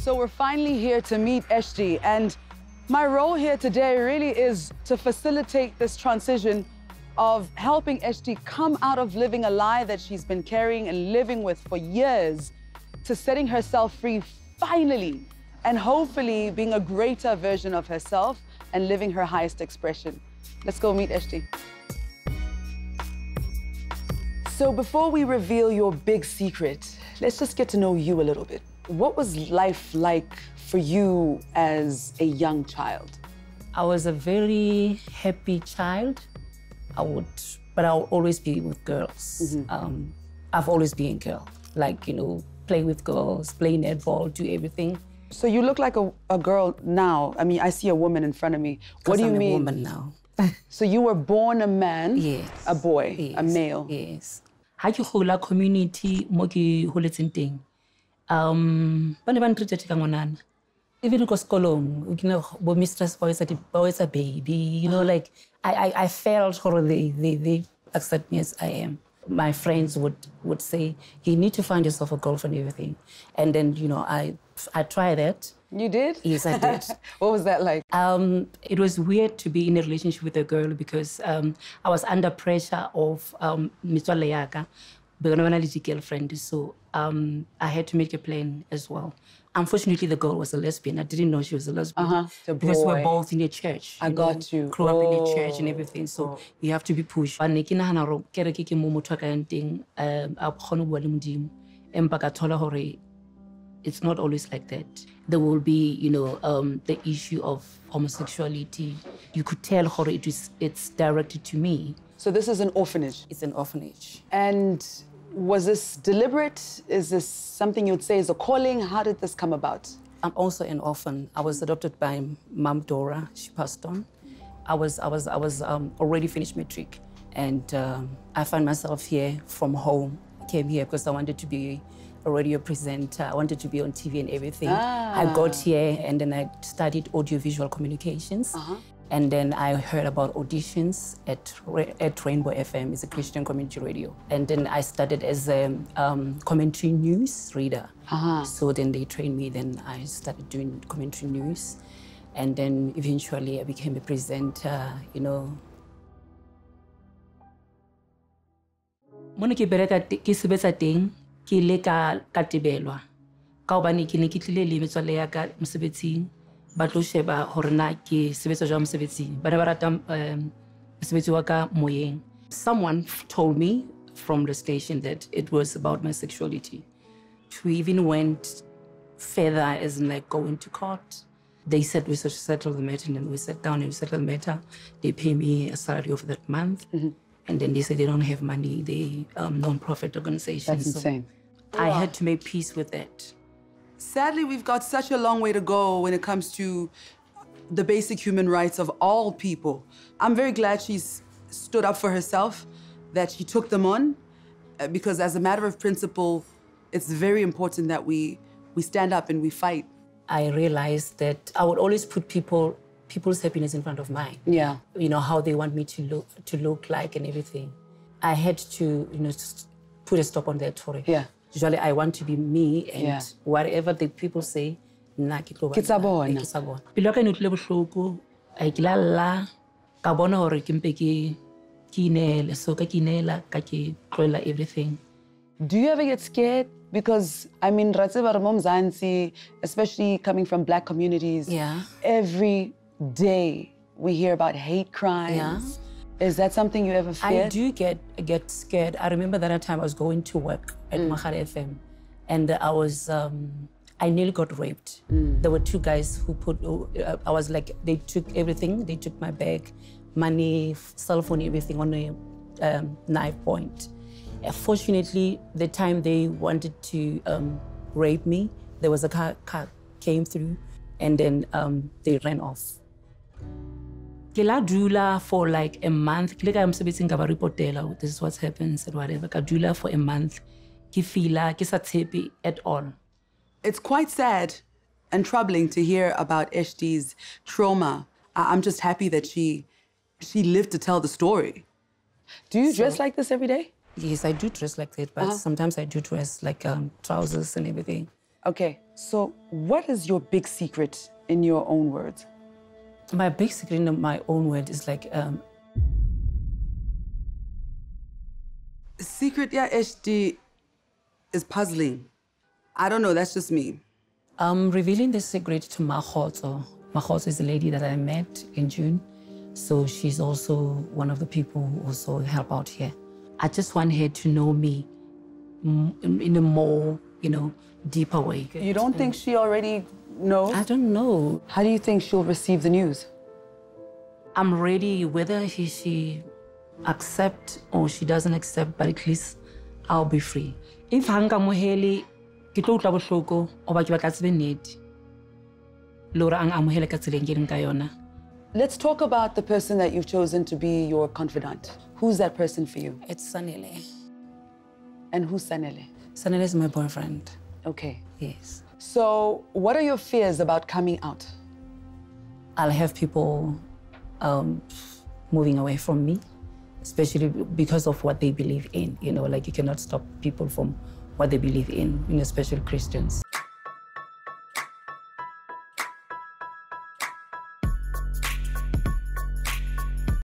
So we're finally here to meet Eshti, and my role here today really is to facilitate this transition of helping Eshti come out of living a lie that she's been carrying and living with for years to setting herself free finally and hopefully being a greater version of herself and living her highest expression. Let's go meet Eshti. So before we reveal your big secret, let's just get to know you a little bit. What was life like for you as a young child? I was a very happy child. I would, but I'll always be with girls. Um, I've always been a girl, like, you know, play with girls, play netball, do everything. So you look like a, a girl now. I mean, I see a woman in front of me. What do you I'm mean? a woman now. So you were born a man, Yes. a boy, a male. Yes. Ha ke gola community mo ke holetseng teng. Um, ba ne ba ka ngwanana. Even ko sekolong, you know, bo mistress ba etsa ba etsa baby, you know, like I I I felt gore they they they accept me as I am. My friends would would say, you need to find yourself a girlfriend and everything. And then, you know, I I tried that. You did? Yes, I did. what was that like? Um, it was weird to be in a relationship with a girl because um, I was under pressure of um, metswalle ya ka, because I had a girlfriend. So um, I had to make a plan as well. Unfortunately, the girl was a lesbian. I didn't know she was a lesbian Uh-huh, because we boy. were both in a church. I got you. Grew up in a church and Oh. everything, so you have to be pushed. Ba ne ke nahana hore ke re ke ke moo motho a ka yang teng, um, a kgone bua le Modimo. Empa ka thola hore it's not always like that. There will be, you know, um, the issue of homosexuality. You could tell how it is, it's directed to me. So this is an orphanage. It's an orphanage. And was this deliberate? Is this something you'd say is a calling? How did this come about? I'm also an orphan. I was adopted by Mom Dora. She passed on. I was, I was, I was um, already finished matric, and um, I found myself here from home. Came here because I wanted to be a radio presenter. I wanted to be on TV and everything. I got here, and then I studied audiovisual communications. And then I heard about auditions at, at Rainbow FM, it's a Christian community radio. And then I started as a um, commentary news reader. So then they trained me, then I started doing commentary news. And then eventually I became a presenter, you know. ke bereka ke sebetsa teng ke ile ka ka tebelwa ka hobane ke ne ke tlile le metswalle ya ka mosebetsing ba tlo sheba hore na ke sebetsa jwang mosebetsing ba ne ba rata um, mosebetsi wa ka moyeng. Someone told me from the station that it was about my sexuality. We even went further as in like going to court. They said we should settle the matter. And then we sat down and we settled the matter. They pay me a salary of that month. And then they said they don't have money. They um, non-profit organization That's So insane. i had to make peace with that Sadly, we've got such a long way to go when it comes to the basic human rights of all people. I'm very glad she's stood up for herself, that she took them on, uh, because as a matter of principle, it's very important that we we stand up and we fight. I realized that I would always put people people's happiness in front of mine. Yeah. You know how they want me to look to look like and everything. I had to you know just put a stop on that for it. Yeah. Usually I want to be me and Yeah. whatever the people say. nna ke tlo Ke tsa bona. Pelo ya ka ne utlwile bohloko eh, ke la lla ka bona hore ke mpe ke ke inele so ka ke inela ka ke tlohela everything Do you ever get scared? Because I mean, Ratsiba Zanzi, especially coming from black communities, Yeah. every day we hear about hate crimes. Is that something you ever fear? I do get get scared. I remember that at time I was going to work at Mm. Mahara FM, and I was um, I nearly got raped. Mm. There were two guys who put. Uh, I was like, they took everything. They took my bag, money, cell phone, everything on a um, knife point. Uh, Fortunately, the time they wanted to um, rape me, there was a car, car came through, and then um, they ran off. Ke la dula for like a month ke le ka ya mosebetsing ka ba reportela this is what happens and whatever ka dula for a month ke feela ke sa tshepe at all It's quite sad and troubling to hear about Eshti's trauma. I- I'm just happy that she she lived to tell the story. Do you dress like this every day? yes i do dress like that but sometimes i do dress like um, trousers and everything Okay, so what is your big secret in your own words? My big secret in my own word is like um, Secret, yeah, HD is puzzling. I don't know, that's just me. I'm revealing the secret to Mahoto. Mahoto is a lady that I met in June. So she's also one of the people who also help out here. I just want her to know me in a more, you know, deeper way. You don't think she already knows? I don't know. How do you think she'll receive the news? I'm ready, whether he, she accept or she doesn't accept, but at least I'll be free. If hanga moheli, ke tlo utlwa bohloko oba ke batla tsebe nnete le ang amohele ka tseleng ke ka yona Let's talk about the person that you've chosen to be your confidant. Who's that person for you? it's sanele And who's Sanele? sanele is my boyfriend Okay. yes So, what are your fears about coming out? i'll have people um, moving away from me especially because of what they believe in you know like you cannot stop people from what they believe in, you know, especially christians